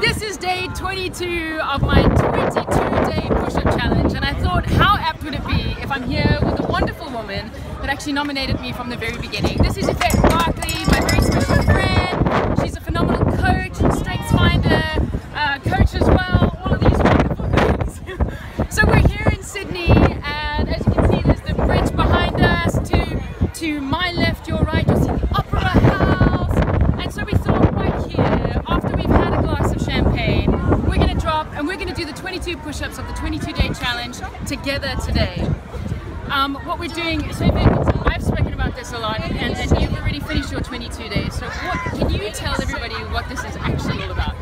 This is day 22 of my 22 day push-up challenge and I thought how apt would it be if I'm here with a wonderful woman that actually nominated me from the very beginning. This is Yvette Barkley, my very special friend. She's a phenomenal coach, strengths finder, uh, coach as well, all of these wonderful things. so we're here in Sydney and as you can see there's the bridge behind us to, to my left, your right, you'll see the Opera House and so we thought right here after we've had a glass of champagne we're going to drop and we're going to do the 22 push-ups of the 22 day challenge together today. Um, what we're doing, so I've spoken about this a lot and, and you've already finished your 22 days. So what, can you tell everybody what this is actually all about?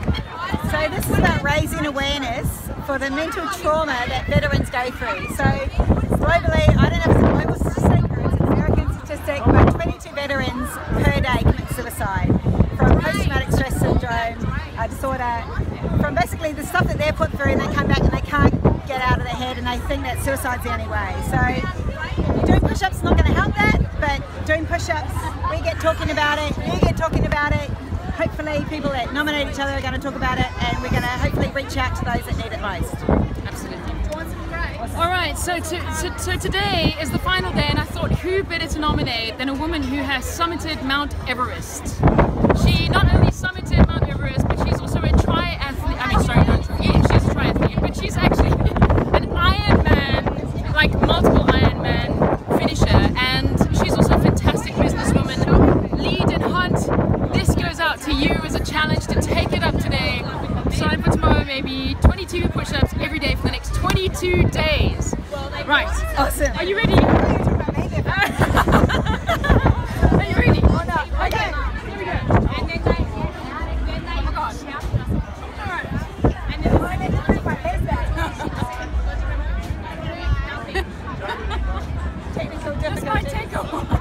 So this is about raising awareness for the mental trauma that veterans go through. So globally, I don't know if it's a global statistic it's an American statistic, but 22 veterans per day commit suicide from post-traumatic stress syndrome uh, disorder, from basically the stuff that they're put through and they come back and they can't get out of their head and they think that suicide's the only way. So doing push-ups is not going to help that, but doing push-ups, we get talking about it, you get talking about it, hopefully people that nominate each other are going to talk about it and we're going to hopefully reach out to those that need it most. Absolutely. All right, so, to, so, so today is the final day and I thought who better to nominate than a woman who has summited Mount Everest. She not only 22 push-ups every day for the next 22 days. Right. Awesome. Are you ready? Are you ready? Okay. Here we go. And then my gosh. And then. Oh